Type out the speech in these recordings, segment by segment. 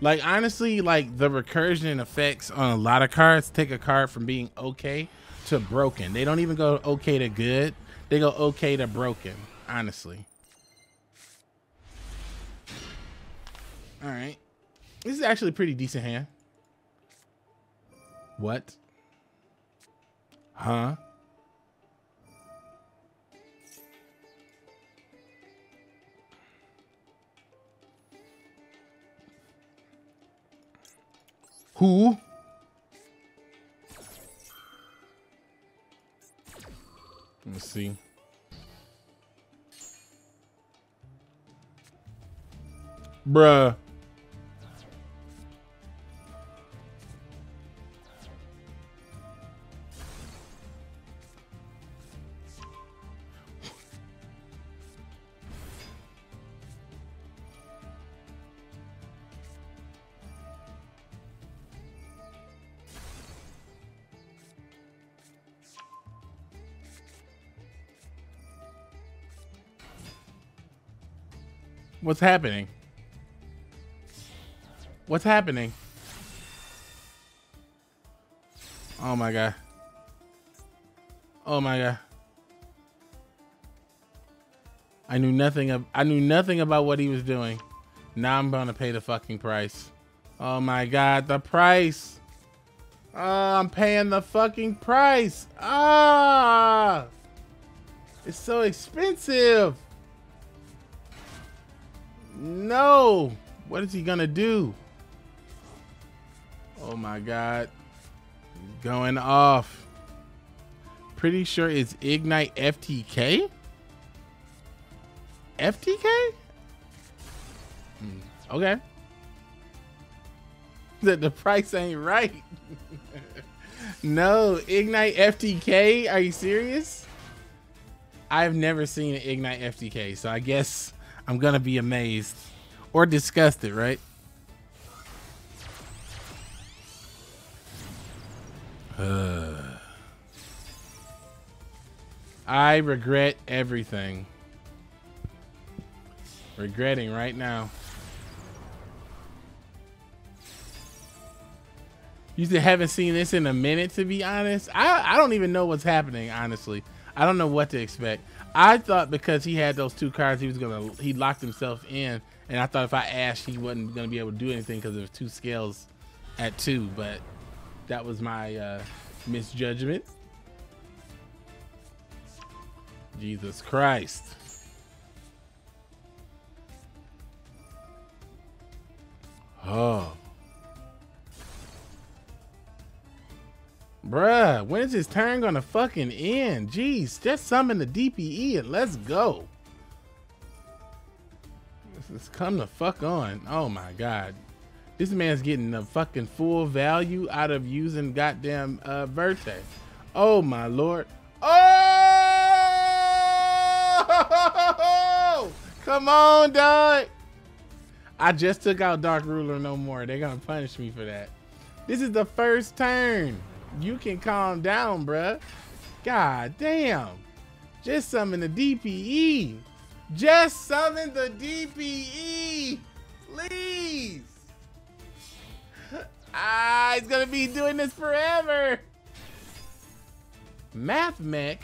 Like honestly, like the recursion effects on a lot of cards take a card from being okay to broken. They don't even go okay to good. They go okay to broken, honestly. All right. This is actually a pretty decent hand. What? Huh? Who? Let's see. Bruh. What's happening? What's happening? Oh my god. Oh my god. I knew nothing of I knew nothing about what he was doing. Now I'm gonna pay the fucking price. Oh my god, the price. Oh, I'm paying the fucking price. Ah! It's so expensive. No! What is he gonna do? Oh my god. He's going off. Pretty sure it's Igknight FTK? FTK? Hmm, okay. That the price ain't right. no, Igknight FTK? Are you serious? I've never seen an Igknight FTK, so I guess I'm gonna be amazed or disgusted, right? I regret everything. Regretting right now. You haven't seen this in a minute, to be honest. I, I don't even know what's happening, honestly. I don't know what to expect. I thought because he had those two cards, he was gonna he locked himself in, and I thought if I asked, he wasn't gonna be able to do anything because there's two scales at two. But that was my uh, misjudgment. Jesus Christ. Oh. Bruh, when is his turn gonna fucking end? Jeez, just summon the DPE and let's go. Let's come the fuck on. Oh my god. This man's getting the fucking full value out of using goddamn uh, Verte. Oh my lord. Oh! Come on, dog. I just took out Dark Ruler no more. They're gonna punish me for that. This is the first turn you can calm down, bruh. God damn. Just summon the DPE. Just summon the DPE. Please. Ah, he's gonna be doing this forever. Mathmech.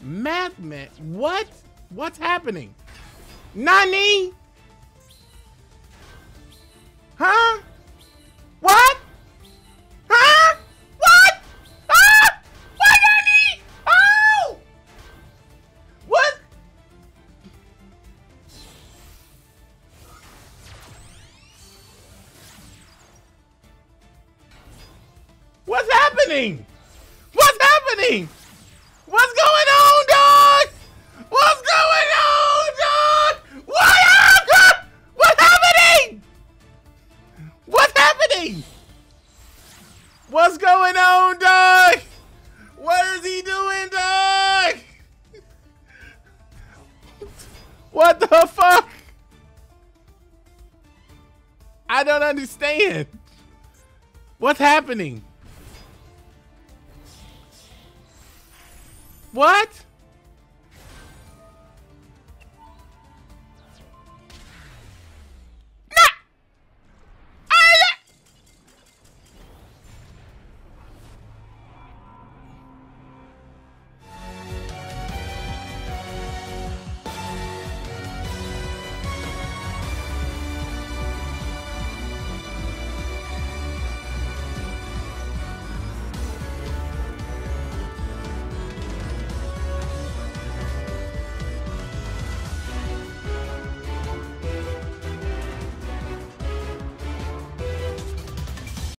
Math mech. What? What's happening? Nani? Happening? What's happening? What's going on, dog? What's going on, dog? What? What's happening? What's happening? What's going on, dog? What is he doing, dog? What the fuck? I don't understand. What's happening? What?